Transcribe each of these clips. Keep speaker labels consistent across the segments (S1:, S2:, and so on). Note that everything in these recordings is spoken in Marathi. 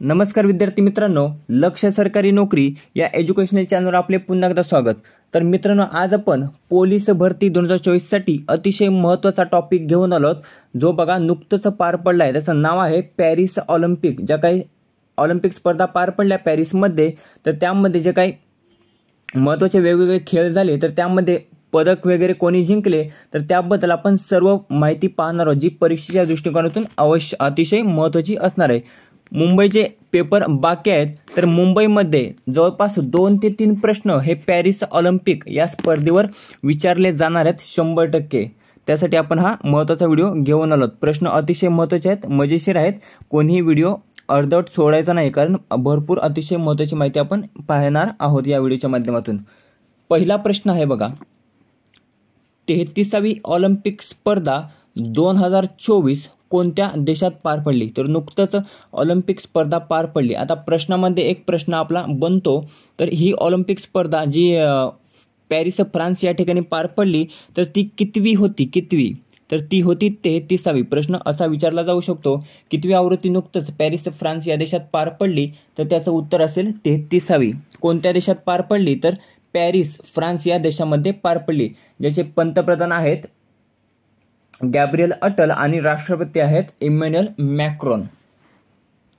S1: नमस्कार विद्यार्थी मित्रांनो लक्ष सरकारी नोकरी या एज्युकेशनल चॅनलवर आपले पुन्हा एकदा स्वागत. तर मित्रांनो आज आपण पोलीस भरती दोन हजार चोवीससाठी अतिशय महत्त्वाचा टॉपिक घेऊन आलो जो बघा नुकतंच पार पडला आहे त्याचं नाव आहे पॅरिस ऑलिम्पिक. ज्या काही ऑलिम्पिक स्पर्धा पार पडल्या पॅरिसमध्ये तर त्यामध्ये जे काही महत्त्वाचे वेगवेगळे खेळ झाले तर त्यामध्ये पदक वगैरे कोणी जिंकले तर त्याबद्दल आपण सर्व माहिती पाहणार आहोत जी परीक्षेच्या दृष्टिकोनातून अवश्य अतिशय महत्त्वाची असणार आहे. मुंबईचे पेपर बाकी आहेत तर मुंबईमध्ये जवळपास दोन ते तीन प्रश्न हे पॅरिस ऑलिम्पिक या स्पर्धेवर विचारले जाणार आहेत शंभर टक्के. त्यासाठी आपण हा महत्त्वाचा व्हिडिओ घेऊन आलो प्रश्न अतिशय महत्त्वाचे आहेत मजेशीर आहेत. कोणीही व्हिडिओ अर्धवट सोडायचा नाही कारण भरपूर अतिशय महत्त्वाची माहिती आपण पाहणार आहोत या व्हिडिओच्या माध्यमातून. पहिला प्रश्न आहे बघा. तेहतीसावी ऑलिम्पिक स्पर्धा दोन हजार चोवीस कोणत्या देशात पार पडली? तर नुकतंच ऑलिम्पिक स्पर्धा पार पडली. आता प्रश्नामध्ये एक प्रश्न आपला बनतो. तर ही ऑलिम्पिक स्पर्धा जी पॅरिस फ्रान्स या ठिकाणी पार पडली तर ती कितवी होती? कितवी? तर ती होती तेहतीसावी. प्रश्न असा विचारला जाऊ शकतो कितवी आवृत्ती नुकतंच पॅरिस फ्रान्स या देशात पार पडली तर त्याचं उत्तर असेल तेहतीसावी. कोणत्या देशात पार पडली? तर पॅरिस फ्रान्स या देशामध्ये पार पडली ज्याचे पंतप्रधान आहेत गॅब्रियल अटल आणि राष्ट्रपती आहेत इमॅन्युअल मॅक्रोन.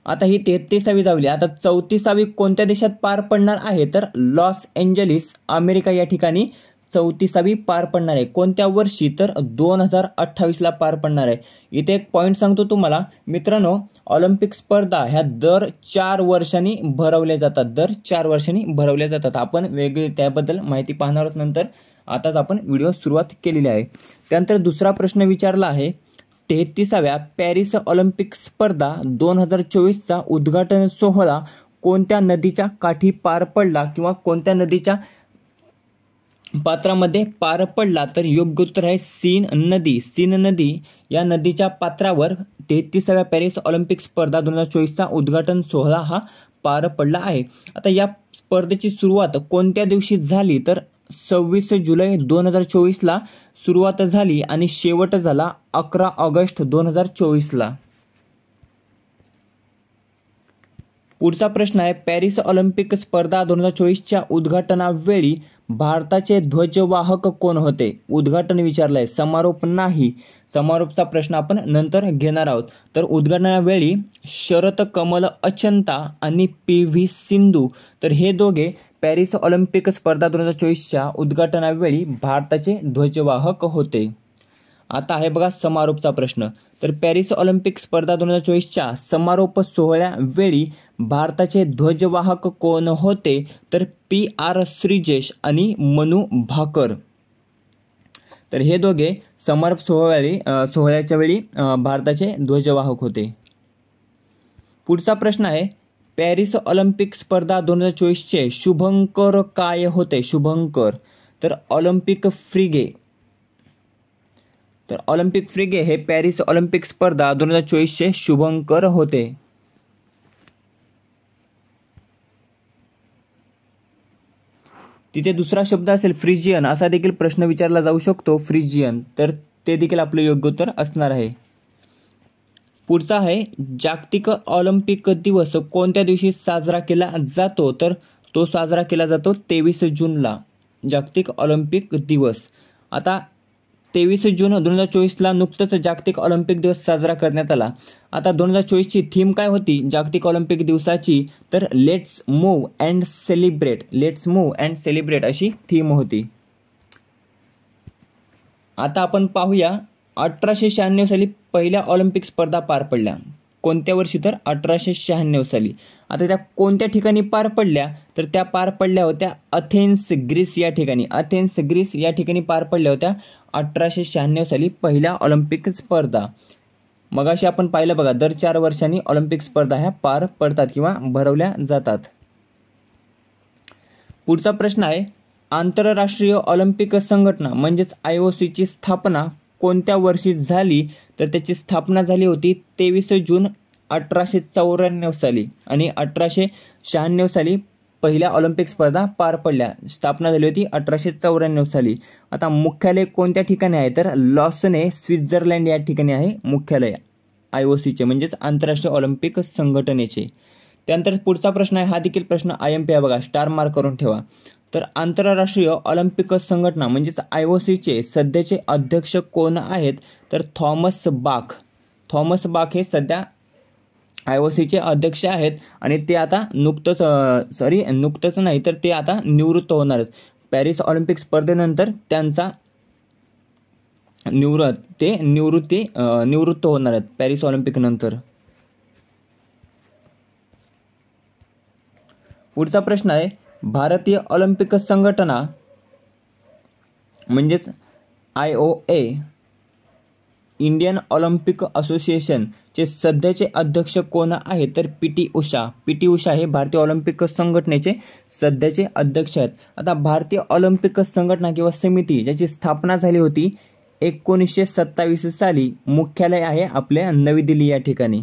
S1: आता ही तेहतीसावी जावली आता चौतीसावी कोणत्या देशात पार पडणार आहे? तर लॉस एंजलिस अमेरिका या ठिकाणी चौतीसावी पार पडणार आहे. कोणत्या वर्षी? तर दोन हजार अठ्ठावीसला पार पडणार आहे. इथे एक पॉईंट सांगतो तुम्हाला. मित्रांनो ऑलिम्पिक स्पर्धा ह्या दर चार वर्षांनी भरवल्या जातात. दर चार वर्षांनी भरवल्या जातात. आपण वेगळी त्याबद्दल माहिती पाहणार आहोत नंतर. आताच आपण व्हिडिओ सुरुवात केलेली आहे. त्यानंतर दुसरा प्रश्न विचारला आहे. तेहतीसाव्या पॅरिस ऑलिम्पिक स्पर्धा दोन हजार चोवीसचा उद्घाटन सोहळा कोणत्या नदीच्या काठी पार पडला किंवा कोणत्या नदीच्या पात्रामध्ये पार पडला? तर योग्य उत्तर आहे सीन नदी. सीन नदी या नदीच्या पात्रावर तेहतीसाव्या पॅरिस ऑलिम्पिक स्पर्धा दोन हजार चोवीसचा उद्घाटन सोहळा हा पार पडला आहे. आता या स्पर्धेची सुरुवात कोणत्या दिवशी झाली? तर सव्वीस जुलै दोन हजार चोवीसला सुरुवात झाली आणि शेवट झाला अकरा ऑगस्ट दोन हजार चोवीसला. पुढचा प्रश्न आहे पॅरिस ऑलिम्पिक स्पर्धा दोन हजार चोवीसच्या उद्घाटनावेळी भारताचे ध्वजवाहक कोण होते? उद्घाटन विचारलंय समारोप नाही. समारोपचा प्रश्न आपण नंतर घेणार आहोत. तर उद्घाटनावेळी शरत कमल अचंता आणि पी व्ही सिंधू तर हे दोघे पॅरिस ऑलिम्पिक स्पर्धा दोन हजार चोवीसच्या उद्घाटनावेळी भारताचे ध्वजवाहक होते. आता आहे बघा समारोपचा प्रश्न. तर पॅरिस ऑलिम्पिक स्पर्धा दोन हजार चोवीसच्या समारोप सोहळ्यावेळी भारताचे ध्वजवाहक कोण होते? तर पी आर श्रीजेश आणि मनु भाकर. तर हे दोघे समारोप सोहळ्यावेळी सोहळ्याच्या वेळी भारताचे ध्वजवाहक होते. पुढचा प्रश्न आहे पॅरिस ऑलिम्पिक स्पर्धा दोन हजार चोवीसचे शुभंकर काय होते? शुभंकर. तर ऑलिम्पिक फ्रिगे. तर ऑलिम्पिक फ्रिगे हे पॅरिस ऑलिम्पिक स्पर्धा दोन हजार चोवीसचे शुभंकर होते. तिथे दुसरा शब्द असेल फ्रिजियन असा देखील प्रश्न विचारला जाऊ शकतो फ्रिजियन. तर ते देखील आपलं योग्य उत्तर असणार आहे. पुढचा आहे जागतिक ऑलिम्पिक दिवस कोणत्या दिवशी साजरा केला जातो? तर तो साजरा केला जातो तेवीस जूनला जागतिक ऑलिम्पिक दिवस. आता तेवीस जून दोन हजार चोवीसला नुकतंच जागतिक ऑलिम्पिक दिवस साजरा करण्यात आला. आता दोन हजार चोवीसची थीम काय होती? जागतिक ऑलिम्पिक दिवसाची. तर let's move and celebrate let's move and celebrate अशी थीम होती. आता आपण पाहूया अठराशे शहाण्णव साली पहिल्या ऑलिम्पिक स्पर्धा पार पडल्या. कोणत्या वर्षी तर? अठराशे शहाण्णव साली. आता त्या कोणत्या ठिकाणी पार पडल्या? तर त्या पार पडल्या होत्या अथेन्स ग्रीस या ठिकाणी. अथेन्स ग्रीस या ठिकाणी पार पडल्या होत्या अठराशे शहाण्णव साली पहिल्या ऑलिम्पिक स्पर्धा. मग अशी आपण पाहिलं बघा दर चार वर्षांनी ऑलिम्पिक स्पर्धा ह्या पार पडतात किंवा भरवल्या जातात. पुढचा प्रश्न आहे आंतरराष्ट्रीय ऑलिम्पिक संघटना म्हणजेच आय ओ सीची स्थापना कोणत्या वर्षी झाली तर त्याची स्थापना झाली होती? तेवीस जून अठराशे चौऱ्याण्णव साली. आणि अठराशे शहाण्णव साली पहिल्या ऑलिम्पिक स्पर्धा पार पडल्या. स्थापना झाली होती अठराशे चौऱ्याण्णव साली. आता मुख्यालय कोणत्या ठिकाणी आहे? तर लॉसने स्वित्झर्लंड या ठिकाणी आहे मुख्यालय. आय ओ सीचे म्हणजेच आंतरराष्ट्रीय ऑलिम्पिक संघटनेचे. त्यानंतर पुढचा प्रश्न आहे हा देखील प्रश्न आय एम पी आहे बघा स्टार मार्क करून ठेवा. तर आंतरराष्ट्रीय ऑलिम्पिक संघटना म्हणजेच आय ओ सीचे सध्याचे अध्यक्ष कोण आहेत? तर थॉमस बाख. थॉमस बाख हे सध्या आय ओ सीचे अध्यक्ष आहेत आणि ते आता नुकतंच सॉरी नुकतंच नाही तर ते आता निवृत्त होणार आहेत. पॅरिस ऑलिम्पिक स्पर्धेनंतर त्यांचा निवृत्त ते निवृत्ती निवृत्त होणार आहेत पॅरिस ऑलिम्पिकनंतर पुढचा प्रश्न आहे भारतीय ऑलिम्पिक संघटना म्हणजेच I O A Indian Olympic असोसिएशनचे सध्याचे अध्यक्ष कोण आहेत तर P T Usha. P T Usha हे भारतीय ऑलिम्पिक संघटनेचे सध्याचे अध्यक्ष आहेत. आता भारतीय ऑलिम्पिक संघटना किंवा समिती ज्याची स्थापना झाली होती एकोणीसशे सत्तावीस साली मुख्यालय आहे आपल्या नवी दिल्ली या ठिकाणी.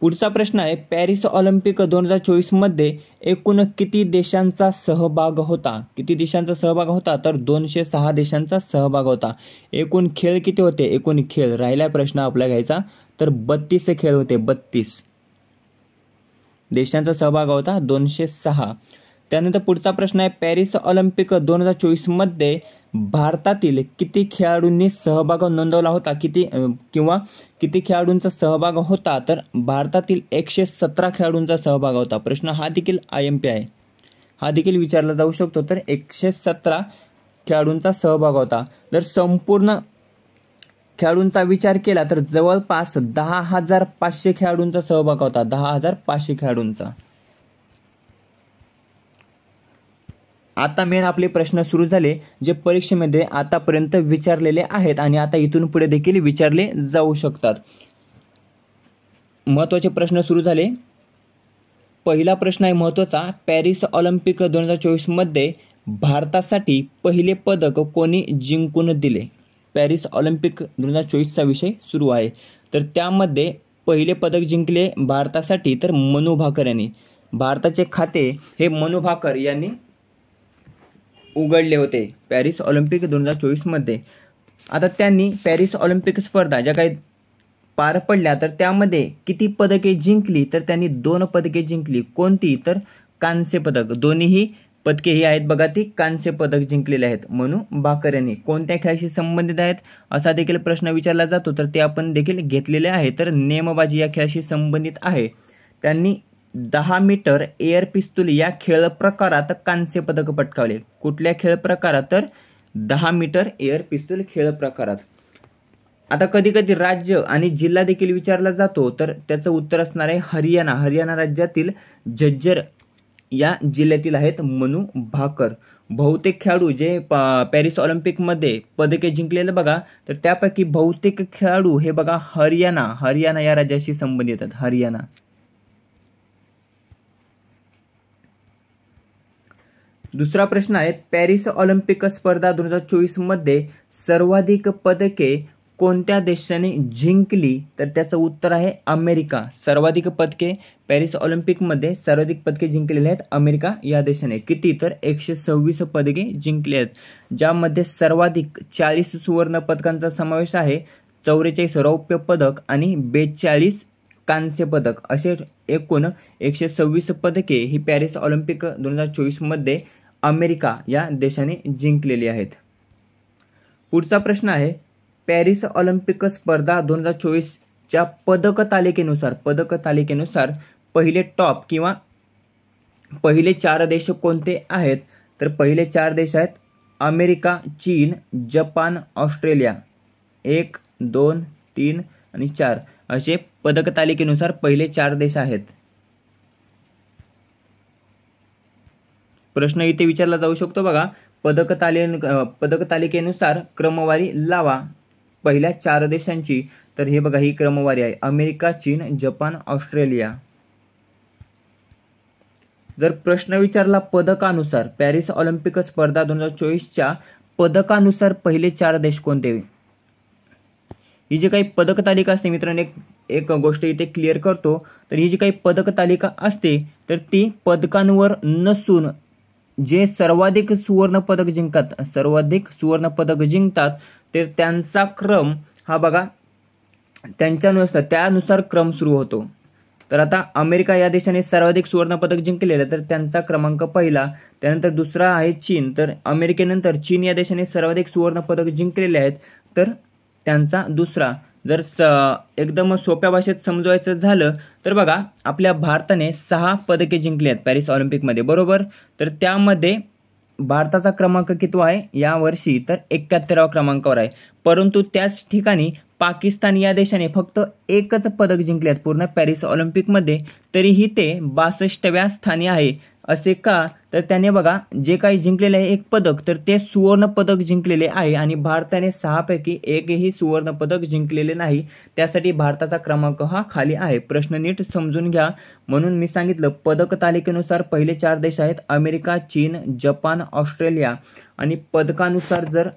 S1: पुढचा प्रश्न आहे पॅरिस ऑलिम्पिक दोन हजार चोवीसमध्ये एकूण किती देशांचा सहभाग होता? किती देशांचा सहभाग होता? तर दोनशे सहा देशांचा सहभाग होता. एकूण खेळ किती होते? एकूण खेळ राहिला प्रश्न आपला घ्यायचा. तर बत्तीस खेळ होते बत्तीस. देशांचा सहभाग होता दोनशे सहा. त्यानंतर पुढचा प्रश्न आहे पॅरिस ऑलिम्पिक दोन हजार चोवीसमध्ये भारतातील किती खेळाडूंनी सहभाग नोंदवला होता? किती किंवा किती खेळाडूंचा सहभाग होता? तर भारतातील एकशे सतरा खेळाडूंचा सहभाग होता. प्रश्न हा देखील आय एम पी आहे. हा देखील विचारला जाऊ शकतो. तर एकशे सतरा खेळाडूंचा सहभाग होता. जर संपूर्ण खेळाडूंचा विचार केला तर जवळपास दहा हजार पाचशे खेळाडूंचा सहभाग होता. दहा हजार पाचशे खेळाडूंचा. आता मेन आपले प्रश्न सुरू झाले जे परीक्षेमध्ये आतापर्यंत विचारलेले आहेत आणि आता इथून पुढे देखील विचारले जाऊ शकतात. महत्त्वाचे प्रश्न सुरू झाले. पहिला प्रश्न आहे महत्त्वाचा पॅरिस ऑलिम्पिक दोन हजार चोवीसमध्ये भारतासाठी पहिले पदक कोणी जिंकून दिले? पॅरिस ऑलिम्पिक दोन हजार चोवीसचा विषय सुरू आहे. तर त्यामध्ये पहिले पदक जिंकले भारतासाठी तर मनू भाकर यांनी. भारताचे खाते हे मनू भाकर यांनी उघडले होते पॅरिस ऑलिम्पिक दोन हजार चोवीसमध्ये आता त्यांनी पॅरिस ऑलिम्पिक स्पर्धा ज्या काही पार पडल्या तर त्यामध्ये किती पदके जिंकली तर त्यांनी दोन पदके जिंकली. कोणती? तर कांस्य पदक. दोन्हीही पदके ही आहेत बघा ती कांस्य पदक जिंकलेले आहेत. म्हणून बाकर यांनी कोणत्या खेळाशी संबंधित आहेत? असा देखील प्रश्न विचारला जातो. तर ते आपण देखील घेतलेले आहे. तर नेमबाजी या खेळाशी संबंधित आहे. त्यांनी दहा मीटर एअर पिस्तूल या खेळ प्रकारात कांस्य पदक पटकावले. कुठल्या खेळ प्रकारात? तर दहा मीटर एअर पिस्तूल खेळ प्रकारात. आता कधी कधी राज्य आणि जिल्हा देखील विचारला जातो तर त्याचं उत्तर असणार आहे हरियाणा. हरियाणा राज्यातील झज्जर या जिल्ह्यातील आहेत मनू भाकर. बहुतेक खेळाडू जे पॅरिस ऑलिम्पिकमध्ये पदके जिंकलेले बघा तर त्यापैकी बहुतेक खेळाडू हे बघा हरियाणा हरियाणा या राज्याशी संबंधित आहेत. हरियाणा. दुसरा प्रश्न आहे पॅरिस ऑलिम्पिक स्पर्धा दोन हजार चोवीसमध्ये सर्वाधिक पदके कोणत्या देशाने जिंकली? तर त्याचं उत्तर आहे अमेरिका. सर्वाधिक पदके पॅरिस ऑलिम्पिकमध्ये सर्वाधिक पदके जिंकलेले आहेत अमेरिका या देशाने. किती? तर एकशे सव्वीस पदके जिंकली आहेत. ज्यामध्ये सर्वाधिक चाळीस सुवर्ण पदकांचा समावेश आहे. चौवेचाळीस रौप्य पदक आणि बेचाळीस कांस्य पदक. असे एकूण एकशे सव्वीस पदके ही पॅरिस ऑलिम्पिक दोन हजार चोवीसमध्ये अमेरिका या देशाने जिंकलेली आहेत. पुढचा प्रश्न आहे पॅरिस ऑलिम्पिक स्पर्धा दोन हजार चोवीसच्या पदक तालिकेनुसार पदक तालिकेनुसार पहिले टॉप किंवा पहिले चार देश कोणते आहेत? तर पहिले चार देश आहेत अमेरिका चीन जपान ऑस्ट्रेलिया. एक दोन तीन आणि चार असे पदक तालिकेनुसार पहिले चार देश आहेत. प्रश्न इथे विचारला जाऊ शकतो बघा. पदक पदकतालिकेनुसार पदक तालिकेनुसार क्रमवारी लावा. पहिल्या चार देशांची. तर हे बघा ही क्रमवारी आहे. अमेरिका चीन जपान ऑस्ट्रेलिया. जर प्रश्न विचारला पदकानुसार पॅरिस ऑलिम्पिक स्पर्धा दोन हजार चोवीसच्या पदकानुसार पहिले चार देश कोणते? ही जी काही पदक तालिका असते मित्रांनो एक एक गोष्ट इथे क्लिअर करतो. तर ही जी काही पदक तालिका असते तर ती पदकांवर नसून जे सर्वाधिक सुवर्ण पदक जिंकतात सर्वाधिक सुवर्ण पदक जिंकतात तर त्यांचा क्रम हा बघा त्यांच्यानुसार त्यानुसार क्रम सुरू होतो. तर आता अमेरिका या देशाने सर्वाधिक सुवर्णपदक जिंकलेलं तर त्यांचा क्रमांक पहिला त्यानंतर दुसरा आहे चीन. तर अमेरिकेनंतर चीन या देशाने सर्वाधिक सुवर्णपदक जिंकलेले आहेत तर त्यांचा दुसरा. जर स एकदम सोप्या भाषेत समजवायचं झालं तर बघा आपल्या भारताने सहा पदके जिंकली आहेत पॅरिस ऑलिम्पिकमध्ये बरोबर? तर त्यामध्ये भारताचा क्रमांक कितवा आहे? यावर्षी तर एकाहत्तराव्या क्रमांकावर आहे. परंतु त्याच ठिकाणी पाकिस्तान या देशाने फक्त एकच पदक जिंकले आहेत पूर्ण पॅरिस ऑलिम्पिकमध्ये तरीही ते बासष्टव्या स्थानी आहे. असे का? तर त्याने बघा जे काही जिंकलेले आहे एक पदक तर ते सुवर्ण पदक जिंकलेले आहे आणि भारताने सहापैकी एकही सुवर्ण पदक जिंकलेले नाही. त्यासाठी भारताचा क्रमांक हा खाली आहे. प्रश्न नीट समजून घ्या. म्हणून मी सांगितलं पदक तालिकेनुसार पहिले चार देश आहेत अमेरिका चीन जपान ऑस्ट्रेलिया. आणि पदकानुसार जर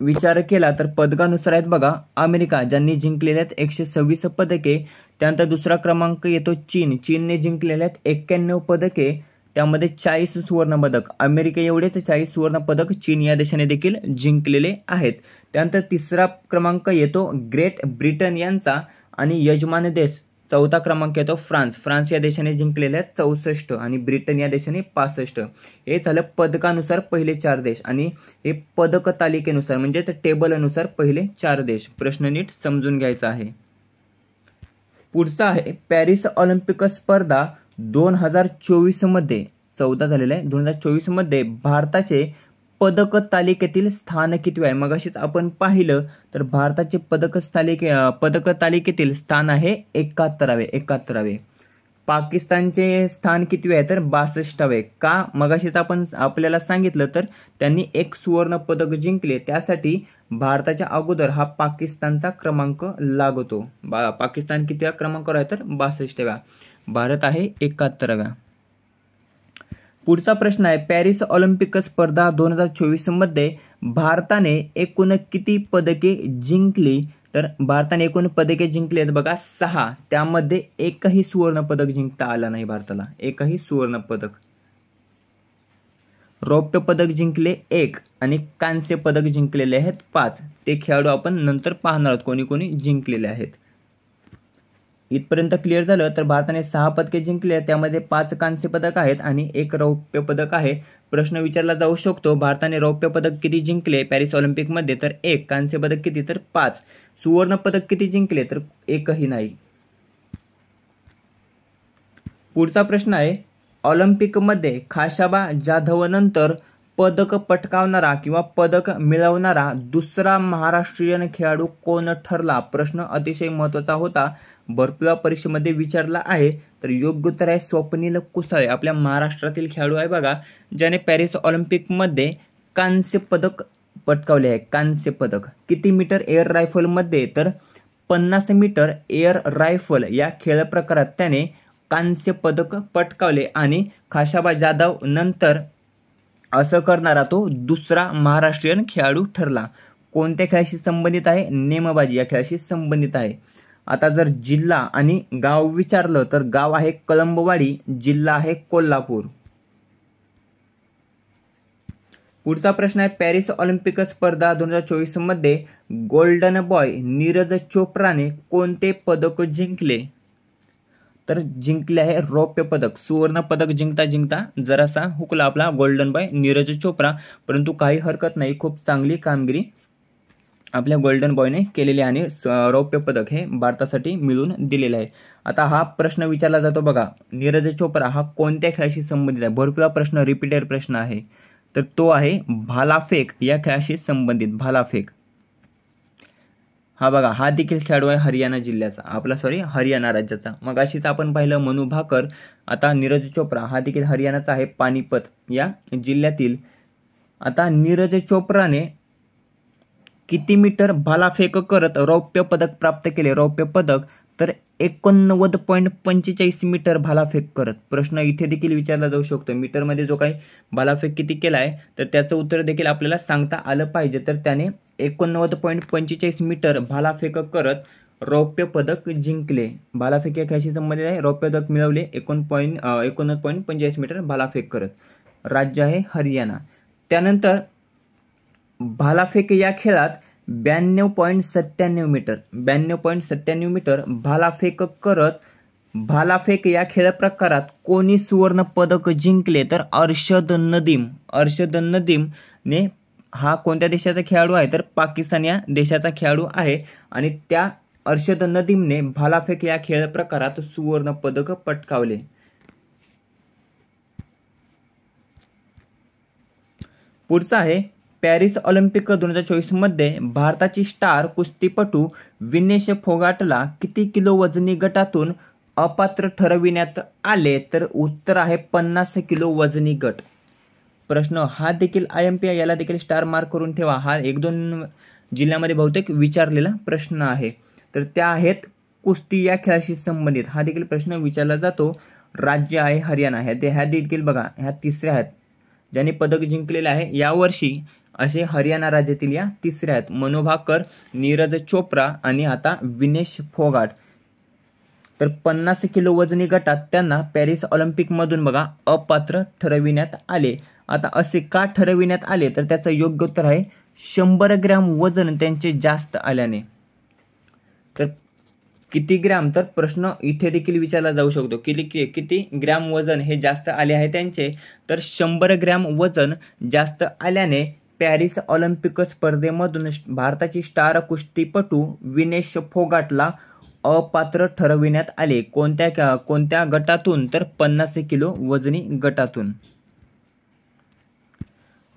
S1: विचार केला तर पदकानुसार आहेत बघा अमेरिका ज्यांनी जिंकलेले आहेत एकशे सव्वीस पदके. त्यानंतर दुसरा क्रमांक येतो चीन. चीनने जिंकलेले आहेत एक्क्याण्णव पदके त्यामध्ये चाळीस सुवर्णपदक अमेरिके एवढेच चाळीस सुवर्णपदक चीन या देशाने देखील जिंकलेले आहेत. त्यानंतर तिसरा क्रमांक येतो ग्रेट ब्रिटन यांचा आणि यजमान देश. चौथा क्रमांक येतो फ्रान्स. फ्रान्स या देशाने जिंकलेले आहेत चौसष्ट आणि ब्रिटन या देशाने पासष्ट. हे झालं पदकानुसार पहिले चार देश आणि हे पदक तालिकेनुसार म्हणजेच टेबलनुसार पहिले चार देश. प्रश्न नीट समजून घ्यायचा आहे. पुढचा आहे पॅरिस ऑलिम्पिक स्पर्धा दोन हजार चोवीसमध्ये चौदा झालेलं आहे. दोन हजार चोवीसमध्ये भारताचे पदक तालिकेतील स्थान किती आहे? मगाशीच आपण पाहिलं तर भारताचे पदक तालिके पदक तालिकेतील स्थान आहे एकाहत्तरावे एकाहत्तरावे. पाकिस्तानचे स्थान किती आहे? तर बासष्टावे. का? मगाशीच आपण आपल्याला सांगितलं तर त्यांनी एक सुवर्ण पदक जिंकले. त्यासाठी भारताच्या अगोदर हा पाकिस्तानचा क्रमांक लागतो. बा पाकिस्तान किती क्रमांकावर आहे तर बासष्टव्या. भारत आहे एकाहत्तराव्या. पुढचा प्रश्न आहे पॅरिस ऑलिम्पिक स्पर्धा दोन हजार चोवीसमध्ये भारताने एकूण किती पदके जिंकली? तर भारताने एकूण पदके जिंकली आहेत बघा सहा. त्यामध्ये एकही सुवर्ण पदक जिंकता आलं नाही भारताला. एकही सुवर्ण पदक. रौप्य पदक जिंकले एक आणि कांस्य पदक जिंकलेले आहेत पाच. ते खेळाडू आपण नंतर पाहणार आहोत कोणी कोणी जिंकलेले आहेत. इथपर्यंत क्लिअर झालं तर भारताने सहा पदके जिंकले त्यामध्ये पाच कांस्य पदक आहेत आणि एक रौप्य पदक आहे. प्रश्न विचारला जाऊ शकतो भारताने रौप्य पदक किती जिंकले? पॅरिस ऑलिम्पिकमध्ये तर एक कांस्य पदक किती? तर पाच. सुवर्ण पदक किती जिंकले? तर एकही नाही. पुढचा प्रश्न आहे ऑलिम्पिकमध्ये खाशाबा जाधवनंतर पदक पटकावणारा किंवा पदक मिळवणारा दुसरा महाराष्ट्रीयन खेळाडू कोण ठरला? प्रश्न अतिशय महत्त्वाचा होता. भरपूर परीक्षेमध्ये विचारला आहे तर योग्य उत्तर आहे स्वप्नील कुसळे. आपल्या महाराष्ट्रातील खेळाडू आहे बघा ज्याने पॅरिस ऑलिम्पिकमध्ये कांस्य पदक पटकावले आहे. कांस्य पदक. किती मीटर एअर रायफलमध्ये? तर पन्नास मीटर एअर रायफल या खेळ प्रकारात त्याने कांस्य पदक पटकावले आणि खाशाबा जाधव नंतर असं करणारा तो दुसरा महाराष्ट्रीयन खेळाडू ठरला. कोणत्या खेळाशी संबंधित आहे? नेमबाजी या खेळाशी संबंधित आहे. आता जर जिल्हा आणि गाव विचारलं तर गाव आहे कळंबवाडी जिल्हा आहे कोल्हापूर. पुढचा प्रश्न आहे पॅरिस ऑलिम्पिक स्पर्धा दोन हजार चोवीसमध्ये गोल्डन बॉय नीरज चोप्राने कोणते पदक जिंकले? तर जिंकले आहे रौप्य पदक. सुवर्ण पदक जिंकता जिंकता जरासा हुकला आपला गोल्डन बॉय नीरज चोप्रा. परंतु काही हरकत नाही खूप चांगली कामगिरी आपल्या गोल्डन बॉयने केलेले आणि रौप्य पदक हे भारतासाठी मिळून दिलेले आहे. आता हा प्रश्न विचारला जातो बघा नीरज चोप्रा हा कोणत्या खेळाशी संबंधित आहे? भरपूर प्रश्न रिपीटेड प्रश्न आहे. तर तो आहे भालाफेक या खेळाशी संबंधित भालाफेक. हा बघा हा देखील खेळाडू आहे हरियाणा जिल्ह्याचा. आपला सॉरी हरियाणा राज्याचा. मग अशीच आपण पाहिलं मनु भाकर आता नीरज चोप्रा हा देखील हरियाणाचा आहे पानिपत या जिल्ह्यातील. आता नीरज चोप्राने किती मीटर भालाफेक करत रौप्य पदक प्राप्त केले? रौप्य पदक तर एकोणनव्वद पॉईंट पंचेचाळीस मीटर भालाफेक करत. प्रश्न इथे देखील विचारला जाऊ शकतो. मीटरमध्ये जो काही भालाफेक किती केला आहे तर त्याचं उत्तर देखील आपल्याला सांगता आलं पाहिजे. तर त्याने एकोणनव्वद पॉईंट पंचेचाळीस मीटर भालाफेक करत रौप्य पदक जिंकले. भालाफेक या खेळाशी संबंधित आहे. रौप्य पदक मिळवले एकोण पॉईंट एकोणनव्वद पॉईंट पंचेचाळीस मीटर भालाफेक करत. राज्य आहे हरियाणा. त्यानंतर भालाफेक या खेळात ब्याण्णव पॉईंट सत्त्याण्णव मीटर. ब्याण्णव पॉईंट सत्त्याण्णव मीटर भालाफेक करत भालाफेक या खेळ प्रकारात कोणी सुवर्ण पदक जिंकले तर अर्षद नदीम. अर्षद नदीमने हा कोणत्या देशाचा खेळाडू आहे? तर पाकिस्तान या देशाचा खेळाडू आहे. आणि त्या अर्षद नदीमने भालाफेक या खेळ प्रकारात सुवर्ण पदक पटकावले. पुढचा आहे पॅरिस ऑलिम्पिक दोन हजार चोवीसमध्ये भारताची स्टार कुस्तीपटू विनेश फोगाटला किती किलो वजनी गटातून अपात्र ठरविण्यात आले तर उत्तर आहे पन्नास किलो वजनी गट. प्रश्न हा देखील आय एम पी आय याला देखील स्टार मार्क करून ठेवा. हा एक दोन जिल्ह्यामध्ये बहुतेक विचारलेला प्रश्न आहे. तर त्या आहेत कुस्ती या खेळाशी संबंधित. हा देखील प्रश्न विचारला जातो. राज्य आहे हरियाणा. ह्या ह्या देखील बघा. ह्या तिसऱ्या आहेत. ज्यांनी पदक जिंकलेले आहे यावर्षी असे हरियाणा राज्यातील या तिसऱ्या आहेत मनोभाकर नीरज चोप्रा आणि आता विनेश फोगाट. तर पन्नास किलो वजनी गटात त्यांना पॅरिस ऑलिम्पिकमधून बघा अपात्र ठरविण्यात आले. आता असे का ठरविण्यात आले? तर त्याचं योग्य उत्तर आहे शंभर ग्रॅम वजन त्यांचे जास्त आल्याने. किती ग्रॅम? तर प्रश्न इथे देखील विचारला जाऊ शकतो. किती कि किती ग्रॅम वजन हे जास्त आले आहे त्यांचे? तर शंभर ग्रॅम वजन जास्त आल्याने पॅरिस ऑलिम्पिक स्पर्धेमधून भारताची स्टार कुस्तीपटू विनेश फोगाटला अपात्र ठरविण्यात आले. कोणत्या कोणत्या गटातून? तर पन्नास किलो वजनी गटातून.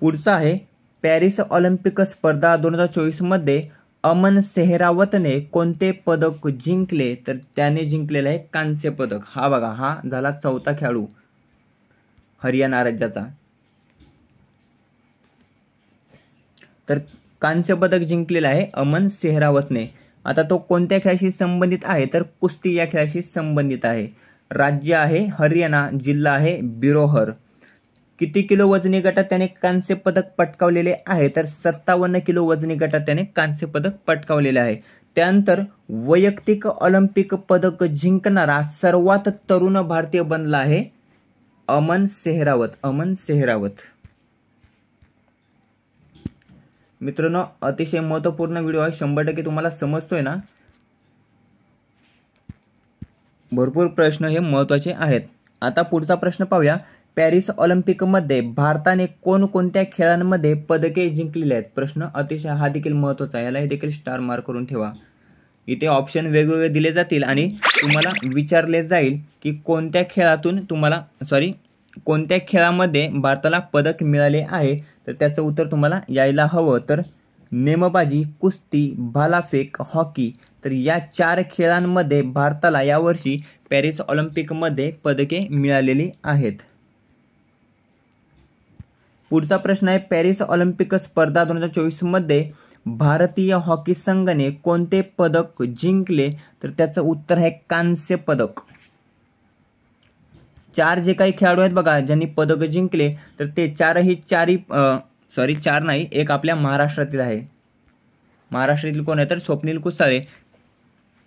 S1: पुढचा आहे पॅरिस ऑलिम्पिक स्पर्धा दोन हजार चोवीसमध्ये अमन सेहरावतने कोणते पदक जिंकले तर त्याने जिंकलेलं आहे कांस्य पदक. हा बघा हा झाला चौथा खेळाडू. हरियाणा राज्याचा. तर कांस्य पदक जिंकलेलं आहे अमन सेहरावतने. आता तो कोणत्या खेळाशी संबंधित आहे? तर कुस्ती या खेळाशी संबंधित आहे. राज्य आहे हरियाणा जिल्हा आहे बिरोहर. किती किलो वजनी गटात त्याने कांस्य पदक पटकावलेले आहे? तर सत्तावन्न किलो वजनी गटात त्याने कांस्य पदक पटकावलेले आहे. त्यानंतर वैयक्तिक ऑलिम्पिक पदक जिंकणारा सर्वात तरुण भारतीय बनला आहे अमन सेहरावत. अमन सेहरावत. मित्रांनो अतिशय महत्त्वपूर्ण व्हिडिओ आहे. शंभर टक्के तुम्हाला समजतोय ना? भरपूर प्रश्न हे महत्त्वाचे आहेत. आता पुढचा प्रश्न पाहूया. पॅरिस ऑलिम्पिकमध्ये भारताने कोणकोणत्या खेळांमध्ये पदके जिंकलेली आहेत? प्रश्न अतिशय हा देखील महत्त्वाचा आहे. यालाही देखील स्टार मार्क करून ठेवा. इथे ऑप्शन वेगवेगळे दिले जातील आणि तुम्हाला विचारले जाईल की कोणत्या खेळातून तुम्हाला सॉरी कोणत्या खेळामध्ये भारताला पदक मिळाले आहे? तर त्याचं उत्तर तुम्हाला यायला हवं. तर नेमबाजी कुस्ती भालाफेक हॉकी तर या चार खेळांमध्ये भारताला यावर्षी पॅरिस ऑलिम्पिकमध्ये पदके मिळालेली आहेत. पुढचा प्रश्न आहे पॅरिस ऑलिम्पिक स्पर्धा दोन हजार चोवीसमध्ये भारतीय हॉकी संघाने कोणते पदक जिंकले? तर त्याचं उत्तर आहे कांस्य पदक. चार जे काही खेळाडू आहेत बघा ज्यांनी पदक जिंकले तर ते चारही चारी सॉरी चार नाही एक आपल्या महाराष्ट्रातील आहे. महाराष्ट्रातील कोण आहे? तर स्वप्नील कुसाळे.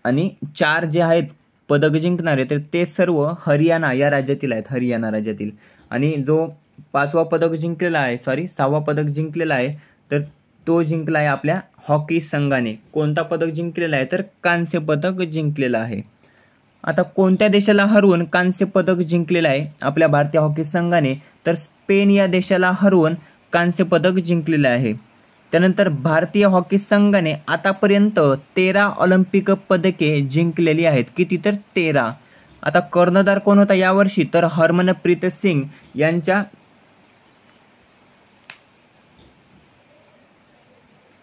S1: आणि चार जे आहेत पदक जिंकणारे तर ते सर्व हरियाणा या राज्यातील आहेत हरियाणा राज्यातील. आणि जो पाचवा पदक जिंकलेला आहे सॉरी सहावा पदक जिंकलेला आहे तर तो जिंकला आहे आपल्या हॉकी संघाने. कोणता पदक जिंकलेला आहे? तर कांस्य पदक जिंकलेला आहे. आता कोणत्या देशाला हरवून कांस्य पदक जिंकलेलं आहे आपल्या भारतीय हॉकी संघाने? तर स्पेन या देशाला हरवून कांस्य पदक जिंकलेलं आहे. त्यानंतर भारतीय हॉकी संघाने आतापर्यंत तेरा ऑलिम्पिक पदके जिंकलेली आहेत. किती तर? तेरा. आता कर्णधार कोण होता यावर्षी? तर हरमनप्रीत सिंग यांच्या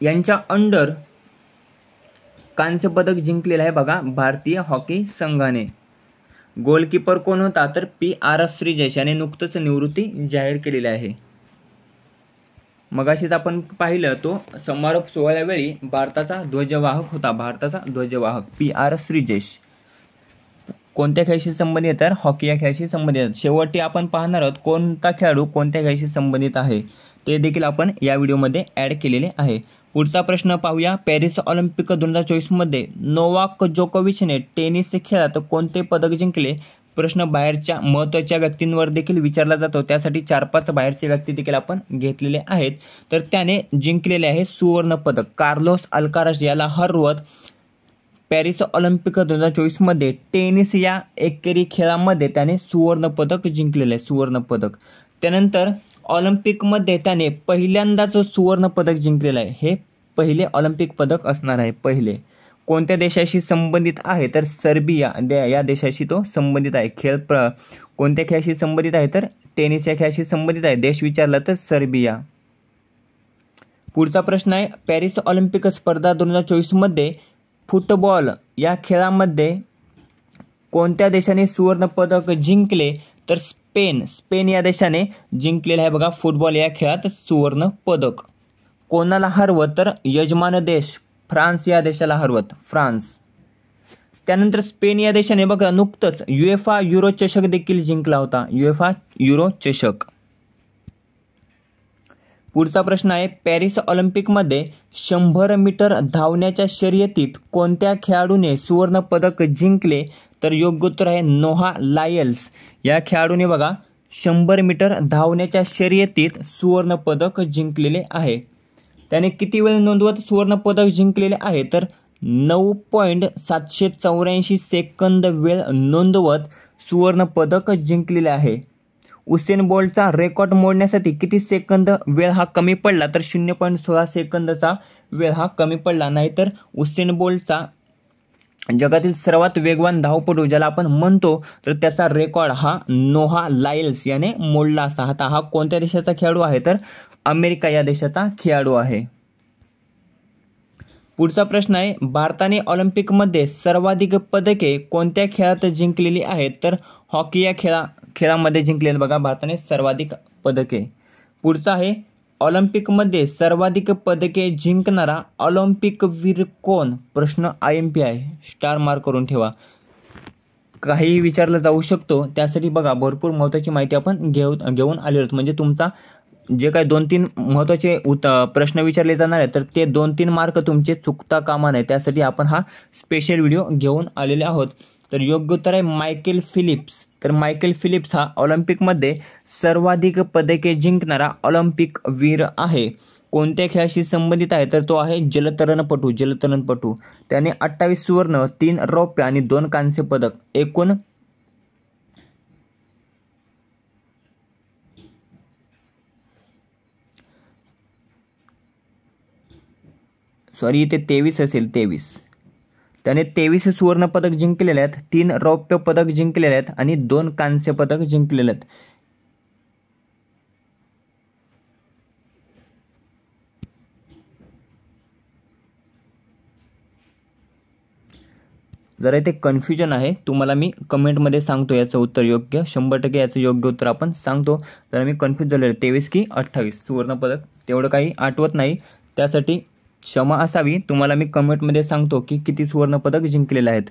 S1: यांच्या अंडर कांस्य पदक जिंकलेलं आहे बघा भारतीय हॉकी संघाने. गोलकीपर कोण होता? तर पी आर एस श्रीजेश याने नुकतंच निवृत्ती जाहीर केलेली आहे. मगाशीच आपण पाहिलं तो समारोप सोहळ्यावेळी भारताचा ध्वजवाहक होता. भारताचा ध्वजवाहक पी आर श्रीजेश कोणत्या खेळाशी संबंधित तर हॉकी या खेळाशी संबंधित शेवटी आपण पाहणार आहोत कोणता खेळाडू कोणत्या खेळाशी संबंधित आहे? ते देखील आपण या व्हिडिओमध्ये ॲड केलेले आहे. पुढचा प्रश्न पाहूया. पॅरिस ऑलिम्पिक दोन हजार चोवीसमध्ये नोवाक जोकोविचने टेनिस खेळात कोणते पदक जिंकले? प्रश्न बाहेरच्या महत्त्वाच्या व्यक्तींवर देखील विचारला जातो. त्यासाठी चार पाच बाहेरचे व्यक्ती देखील आपण घेतलेले आहेत. तर त्याने जिंकलेले आहे सुवर्ण पदक. कार्लोस अल्काराश याला हरवत पॅरिस ऑलिम्पिक दोन हजार चोवीसमध्ये टेनिस या एकेरी खेळामध्ये त्याने सुवर्णपदक जिंकलेलं आहे. सुवर्णपदक त्यानंतर ऑलिम्पिकमध्ये त्याने पहिल्यांदाच सुवर्णपदक जिंकलेलं आहे. हे पहिले ऑलिम्पिक पदक असणार आहे पहिले. कोणत्या देशाशी संबंधित आहे? तर सर्बिया या देशाशी तो संबंधित आहे. खेळ प्र कोणत्या खेळाशी संबंधित आहे? तर टेनिस या खेळाशी संबंधित आहे. देश विचारला तर सर्बिया. पुढचा प्रश्न आहे पॅरिस ऑलिम्पिक स्पर्धा दोन हजार चोवीसमध्ये फुटबॉल या खेळामध्ये कोणत्या देशाने सुवर्णपदक जिंकले? तर स्पेन स्पेन या देशाने जिंकलेलं आहे बघा फुटबॉल या खेळात सुवर्ण पदक. कोणाला हरवत तर यजमान देश फ्रान्स या देशाला हरवत फ्रान्स. त्यानंतर स्पेन या देशाने बघा नुकतंच युएफा युरो चषक देखील जिंकला होता. युएफा युरो चषक. पुढचा प्रश्न आहे पॅरिस ऑलिम्पिकमध्ये शंभर मीटर धावण्याच्या शर्यतीत कोणत्या खेळाडूने सुवर्ण पदक जिंकले तर योग्य उत्तर आहे नोहा लायल्स. या खेळाडूने बघा शंभर मीटर धावण्याच्या शर्यतीत सुवर्ण पदक जिंकलेले आहे. त्याने किती वेळ नोंदवत सुवर्ण पदक जिंकलेले आहे? तर नऊ पॉईंट सातशे चौऱ्याऐंशी सेकंद वेळ नोंदवत सुवर्ण पदक जिंकलेले आहे. उसेन बोल्टचा रेकॉर्ड मोडण्यासाठी किती सेकंद वेळ हा कमी पडला? तर शून्य पॉईंट सोळा सेकंदचा वेळ हा कमी पडला. नाहीतर उसेन बोल्टचा जगातील सर्वात वेगवान धावपटू ज्याला आपण म्हणतो तर त्याचा रेकॉर्ड हा नोहा लायल्स याने मोडला असता. आता हा कोणत्या देशाचा खेळाडू आहे? तर अमेरिका या देशाचा खेळाडू आहे. पुढचा प्रश्न आहे भारताने ऑलिम्पिकमध्ये सर्वाधिक पदके कोणत्या खेळात जिंकलेली आहेत? तर हॉकी या खेळा खेळामध्ये जिंकलेले बघा भारताने सर्वाधिक पदके. पुढचा आहे ऑलिम्पिकमध्ये सर्वाधिक पदके जिंकणारा ऑलिम्पिक वीर कोण? प्रश्न आय एम पी आहे स्टार मार्क करून ठेवा. काही विचारलं जाऊ शकतो. त्यासाठी बघा भरपूर महत्त्वाची माहिती आपण घेऊ घेऊन आलेलो आहोत. म्हणजे तुमचा जे काही दोन तीन महत्त्वाचे उत प्रश्न विचारले जाणार आहेत तर ते दोन तीन मार्क तुमचे चुकता कामा नाही त्यासाठी आपण हा स्पेशल व्हिडिओ घेऊन आलेले आहोत. तर योग्य उत्तर आहे मायकेल फिलिप्स. तर मायकेल फिलिप्स हा ऑलिम्पिकमध्ये सर्वाधिक पदके जिंकणारा ऑलिम्पिक वीर आहे. कोणत्या खेळाशी संबंधित आहे? तर तो आहे जलतरणपटू जलतरणपटू. त्याने अठ्ठावीस सुवर्ण तीन रौप्य आणि दोन कांस्य पदक. एकूण सॉरी इथे तेवीस असेल तेवीस. त्याने तेवीस सुवर्णपदक जिंकलेले आहेत तीन रौप्य पदक जिंकलेले आहेत आणि दोन कांस्य पदक जिंकलेले आहेत. जरा इथे कन्फ्युजन आहे. तुम्हाला मी कमेंटमध्ये सांगतो याचं उत्तर योग्य. शंभर टक्के याचं योग्य उत्तर आपण सांगतो. जरा मी कन्फ्यूज झालेलं तेवीस की अठ्ठावीस सुवर्णपदक तेवढं काही आठवत नाही. त्यासाठी क्षमा असावी. तुम्हाला मी कमेंटमध्ये सांगतो की किती सुवर्णपदक जिंकलेले आहेत.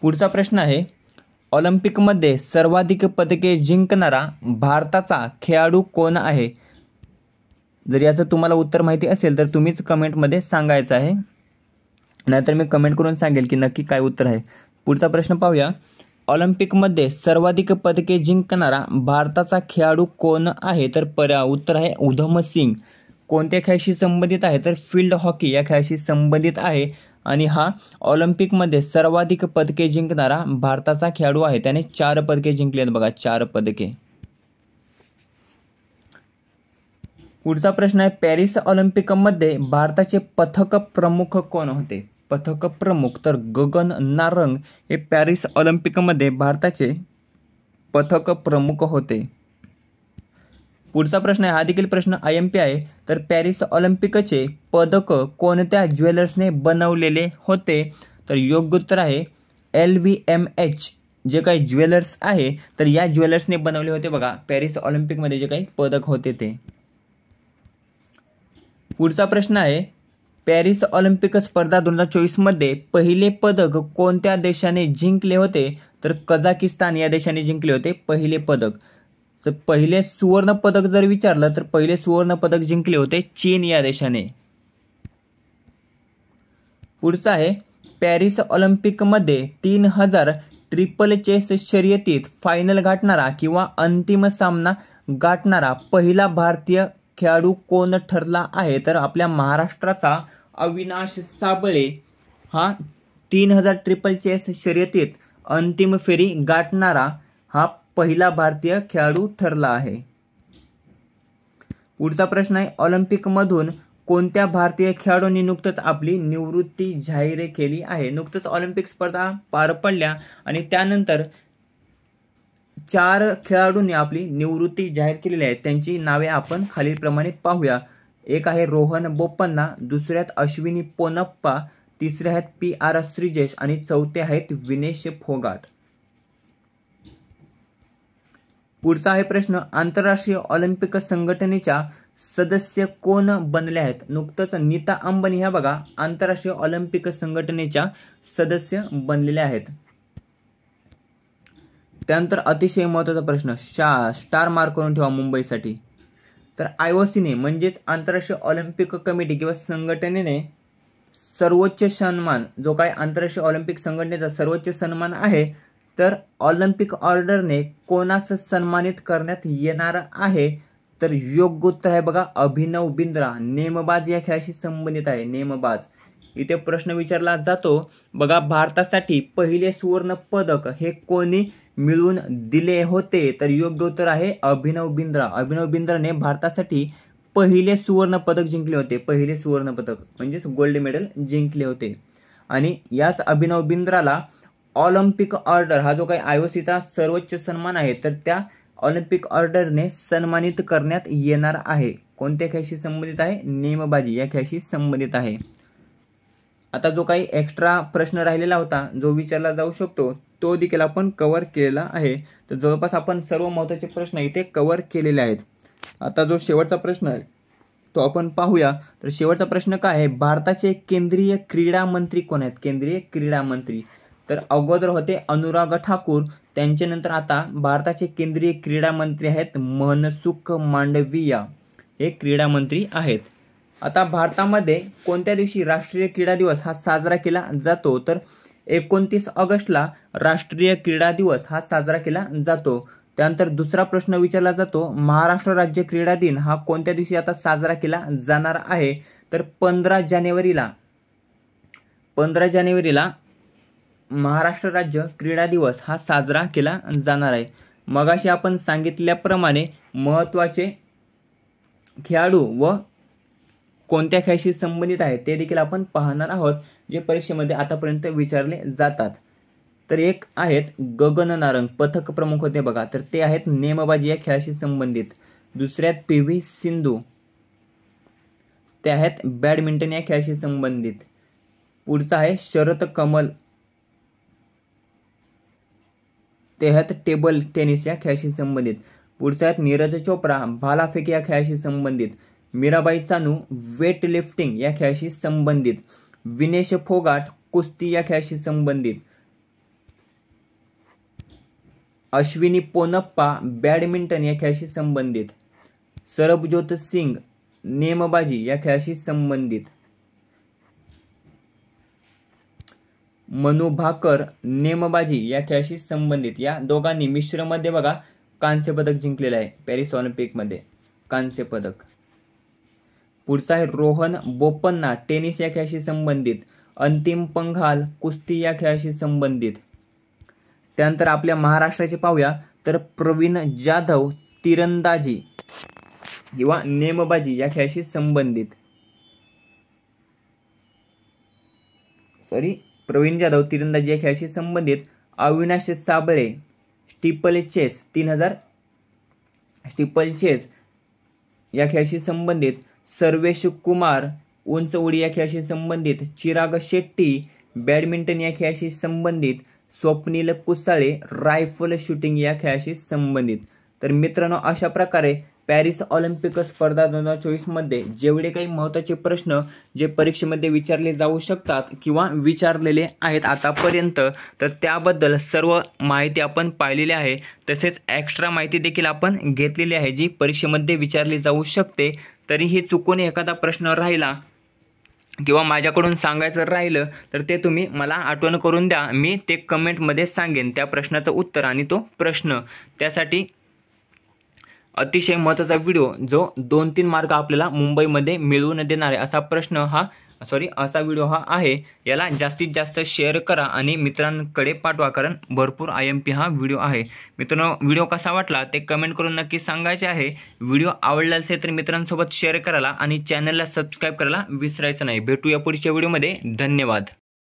S1: पुढचा प्रश्न आहे ऑलिम्पिकमध्ये सर्वाधिक पदके जिंकणारा भारताचा खेळाडू कोण आहे? जर याचं तुम्हाला उत्तर माहिती असेल तर तुम्हीच कमेंटमध्ये सांगायचं आहे. नाहीतर मी कमेंट करून सांगेल की नक्की काय उत्तर आहे. पुढचा प्रश्न पाहूया. ऑलिम्पिकमध्ये सर्वाधिक पदके जिंकणारा भारताचा खेळाडू कोण आहे? तर पर्या उत्तर आहे उधम सिंग. कोणत्या खेळाशी संबंधित आहे? तर फील्ड हॉकी या खेळाशी संबंधित आहे. आणि हा ऑलिम्पिकमध्ये सर्वाधिक पदके जिंकणारा भारताचा खेळाडू आहे. त्याने चार पदके जिंकली आहेत बघा चार पदके. पुढचा प्रश्न आहे पॅरिस ऑलिम्पिकमध्ये भारताचे पथक प्रमुख कोण होते? पथक प्रमुख तर गगन नारंग हे पॅरिस ऑलिम्पिकमध्ये भारताचे पथक प्रमुख होते. पुढचा प्रश्न आहे हा देखील प्रश्न आय एम पी आहे. तर पॅरिस ऑलिम्पिकचे पदक कोणत्या ज्वेलर्सने बनवलेले होते? तर योग्य उत्तर आहे L V M H J काही ज्वेलर्स आहे तर या ज्वेलर्सने बनवले होते बघा. पॅरिस ऑलिम्पिकमध्ये जे काही पदक होते ते. पुढचा प्रश्न आहे पॅरिस ऑलिम्पिक स्पर्धा दोन हजार चोवीसमध्ये पहिले पदक कोणत्या देशाने जिंकले होते? तर कझाकिस्तान या देशाने जिंकले होते पहिले पदक. तर पहिले सुवर्ण पदक जर विचारलं तर पहिले सुवर्ण पदक जिंकले होते चीन या देशाने. पुढचं आहे पॅरिस ऑलिम्पिकमध्ये तीन हजार ट्रिपल चेस शर्यतीत फायनल गाठणारा किंवा अंतिम सामना गाठणारा पहिला भारतीय खेळाडू कोण ठरला आहे? तर आपल्या महाराष्ट्राचा अविनाश साबळे हा तीन हजार ट्रिपल चेस शर्यतीत अंतिम फेरी गाठणारा हा पहिला भारतीय खेळाडू ठरला आहे. पुढचा प्रश्न आहे ऑलिम्पिकमधून कोणत्या भारतीय खेळाडूंनी नुकतंच आपली निवृत्ती जाहीर केली आहे? नुकतंच ऑलिम्पिक स्पर्धा पार पडल्या आणि त्यानंतर चार खेळाडूंनी आपली निवृत्ती जाहीर केलेली आहे. त्यांची नावे आपण खालीलप्रमाणे पाहूया. एक आहे रोहन बोपन्ना दुसऱ्यात अश्विनी पोनप्पा तिसरे आहेत पी आर श्रीजेश आणि चौथे आहेत विनेश फोगाट. पुढचा आहे प्रश्न आंतरराष्ट्रीय ऑलिम्पिक संघटनेच्या सदस्य कोण बनले आहेत? नुकतंच नीता अंबानी ह्या बघा आंतरराष्ट्रीय ऑलिम्पिक संघटनेच्या सदस्य बनलेल्या आहेत. त्यानंतर अतिशय महत्त्वाचा प्रश्न शा स्टार मार्क करून ठेवा मुंबईसाठी. तर आय ओसीने म्हणजेच आंतरराष्ट्रीय ऑलिम्पिक कमिटी किंवा संघटनेने सर्वोच्च सन्मान जो काय आंतरराष्ट्रीय ऑलिम्पिक संघटनेचा सर्वोच्च सन्मान आहे तर ऑलिम्पिक ऑर्डरने कोणास सन्मानित करण्यात येणार आहे? तर योग्य उत्तर आहे बघा अभिनव बिंद्रा. नेमबाज या खेळाशी संबंधित आहे नेमबाज. इथे प्रश्न विचारला जातो. बघा भारतासाठी पहिले सुवर्ण पदक हे कोणी मिळवून दिले होते तर योग्य उत्तर आहे अभिनव बिंद्रा. अभिनव बिंद्राने भारतासाठी पहिले सुवर्ण पदक जिंकले होते. पहिले सुवर्ण पदक म्हणजेच गोल्ड मेडल जिंकले होते. आणि याच अभिनव बिंद्राला ऑलिम्पिक ऑर्डर हा जो काही आयओसीचा सर्वोच्च सन्मान आहे तर त्या ऑलिम्पिक ऑर्डरने सन्मानित करण्यात येणार आहे. कोणत्या खेळाशी संबंधित आहे? नेमबाजी या खेळाशी संबंधित आहे. आता जो काही एक्स्ट्रा प्रश्न राहिलेला होता जो विचारला जाऊ शकतो तो देखील आपण कवर केलेला आहे. तर जवळपास आपण सर्व महत्त्वाचे प्रश्न इथे कवर केलेले आहेत. आता जो शेवटचा प्रश्न आहे तो आपण पाहूया. तर शेवटचा प्रश्न काय आहे? भारताचे केंद्रीय क्रीडा मंत्री कोण आहेत? केंद्रीय क्रीडा मंत्री. तर अगोदर होते अनुराग ठाकूर. त्यांच्यानंतर आता भारताचे केंद्रीय क्रीडा मंत्री आहेत मनसुख मांडविया. हे क्रीडा मंत्री आहेत. आता भारतामध्ये कोणत्या दिवशी राष्ट्रीय क्रीडा दिवस हा साजरा केला जातो? तर एकोणतीस ऑगस्टला राष्ट्रीय क्रीडा दिवस हा साजरा केला जातो. त्यानंतर दुसरा प्रश्न विचारला जातो महाराष्ट्र राज्य क्रीडा दिन हा कोणत्या दिवशी आता साजरा केला जाणार आहे? तर पंधरा जानेवारीला पंधरा जानेवारीला महाराष्ट्र राज्य क्रीडा दिवस हा साजरा केला जाणार आहे. मगाशी आपण सांगितल्याप्रमाणे महत्त्वाचे खेळाडू व कोणत्या खेळाशी संबंधित आहे ते देखील आपण पाहणार आहोत जे परीक्षेमध्ये आतापर्यंत विचारले जातात. तर एक आहेत गगन नारंग पथक प्रमुख होते बघा. तर ते आहेत नेमबाजी या खेळाशी संबंधित. दुसऱ्यात पी व्ही सिंधू. ते आहेत बॅडमिंटन या खेळाशी संबंधित. पुढचा आहे शरद कमल. ते आहेत टेबल टेनिस या खेळाशी संबंधित. पुढचा आहेत नीरज चोप्रा भालाफेक या खेळाशी संबंधित. मीराबाई चानू वेट लिफ्टिंग या खेळाशी संबंधित. विनेश फोगाट कुस्ती या खेळाशी संबंधित. अश्विनी पोनप्पा बॅडमिंटन या खेळाशी संबंधित. सरबजोत सिंग नेमबाजी या खेळाशी संबंधित. मनु भाकर नेमबाजी या खेळाशी संबंधित. या दोघांनी मिश्रमध्ये बघा कांस्य पदक जिंकलेलं आहे. पॅरिस ऑलिम्पिकमध्ये कांस्य पदक. पुढचा आहे रोहन बोपन्ना टेनिस या खेळाशी संबंधित. अंतिम पंघाल कुस्ती या खेळाशी संबंधित. त्यानंतर आपल्या महाराष्ट्राचे पाहूया तर प्रवीण जाधव तिरंदाजी किंवा नेमबाजी या खेळाशी संबंधित. सॉरी प्रवीण जाधव तिरंदाजी या खेळाशी संबंधित. अविनाश साबळे स्टिपल चेस तीन हजार स्टिपल चेस या खेळाशी संबंधित. सर्वेश कुमार उंच उडी या खेळाशी संबंधित चिराग शेट्टी बॅडमिंटन या खेळाशी संबंधित स्वप्नील कुसाळे रायफल शूटिंग या खेळाशी संबंधित. तर मित्रांनो अशा प्रकारे पॅरिस ऑलिम्पिक स्पर्धा दोन हजार चोवीसमध्ये जेवढे काही महत्त्वाचे प्रश्न जे परीक्षेमध्ये विचारले जाऊ शकतात किंवा विचारलेले आहेत आतापर्यंत तर त्याबद्दल सर्व माहिती आपण पाहिलेली आहे. तसेच एक्स्ट्रा माहिती देखील आपण घेतलेली आहे जी परीक्षेमध्ये विचारली जाऊ शकते. तरीही चुकून एखादा प्रश्न राहिला किंवा माझ्याकडून सांगायचं राहिलं तर ते तुम्ही मला आठवण करून द्या. मी ते कमेंटमध्ये सांगेन. त्या प्रश्नाचं उत्तर आणि तो प्रश्न. त्यासाठी अतिशय महत्त्वाचा व्हिडिओ जो दोन तीन मार्क आपल्याला मुंबईमध्ये मिळवून देणार आहे असा प्रश्न हा सॉरी असा व्हिडिओ हा आहे. याला जास्तीत जास्त शेअर करा आणि मित्रांकडे पाठवा कारण भरपूर आय एम पी हा व्हिडिओ आहे. मित्रांनो व्हिडिओ कसा वाटला ते कमेंट करून नक्की सांगायचे आहे. व्हिडिओ आवडला असेल तर मित्रांसोबत शेअर करायला आणि चॅनलला सबस्क्राईब करायला विसरायचं नाही. भेटूया पुढच्या व्हिडिओमध्ये धन्यवाद.